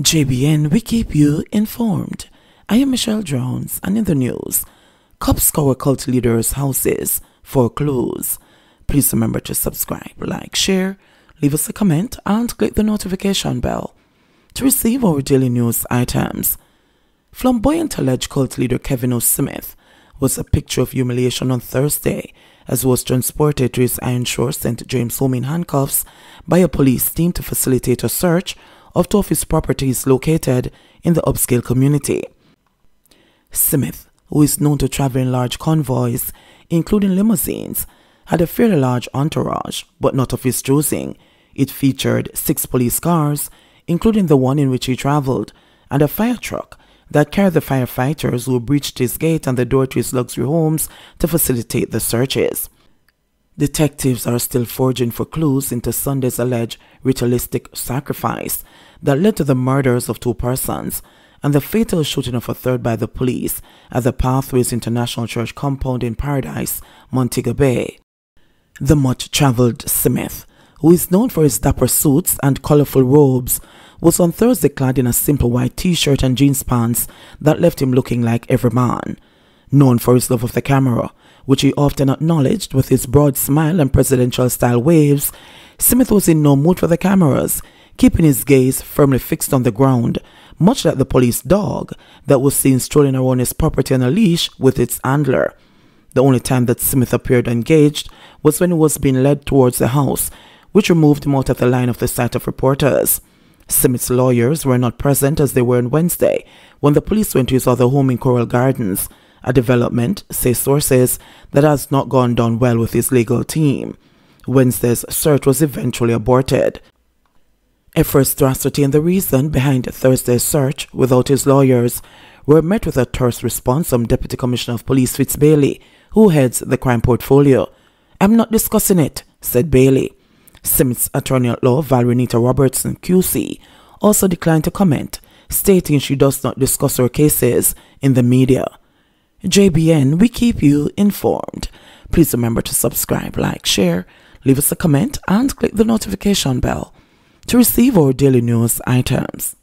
JBN, we keep you informed. I am Michelle Jones, and in the news, cops scour cult leaders' houses for clues. Please remember to subscribe, like, share, leave us a comment, and click the notification bell to receive our daily news items. Flamboyant alleged cult leader Kevin O. Smith was a picture of humiliation on Thursday as was transported to his Ironshore St. James home in handcuffs by a police team to facilitate a search of two of his properties located in the upscale community. Smith, who is known to travel in large convoys, including limousines, had a fairly large entourage, but not of his choosing. It featured six police cars, including the one in which he traveled, and a fire truck that carried the firefighters who breached his gate and the door to his luxury homes to facilitate the searches. Detectives are still forging for clues into Sunday's alleged ritualistic sacrifice that led to the murders of two persons and the fatal shooting of a third by the police at the Pathways International Church compound in Paradise, Montego Bay. The much traveled Smith, who is known for his dapper suits and colorful robes, was on Thursday clad in a simple white t shirt and jeans pants that left him looking like every man. Known for his love of the camera, which he often acknowledged with his broad smile and presidential style waves, Smith was in no mood for the cameras, keeping his gaze firmly fixed on the ground, much like the police dog that was seen strolling around his property on a leash with its handler. The only time that Smith appeared engaged was when he was being led towards the house, which removed him out of the line of the sight of reporters. Smith's lawyers were not present as they were on Wednesday when the police went to his other home in Coral Gardens, a development, say sources, that has not gone down well with his legal team. Wednesday's search was eventually aborted. Efforts to ascertain the reason behind Thursday's search without his lawyers were met with a terse response from Deputy Commissioner of Police Fitz Bailey, who heads the crime portfolio. I'm not discussing it, said Bailey. Smith's attorney at law, Valerie Robertson, QC, also declined to comment, stating she does not discuss her cases in the media. JBN, we keep you informed. Please remember to subscribe, like, share, leave us a comment, and click the notification bell to receive our daily news items.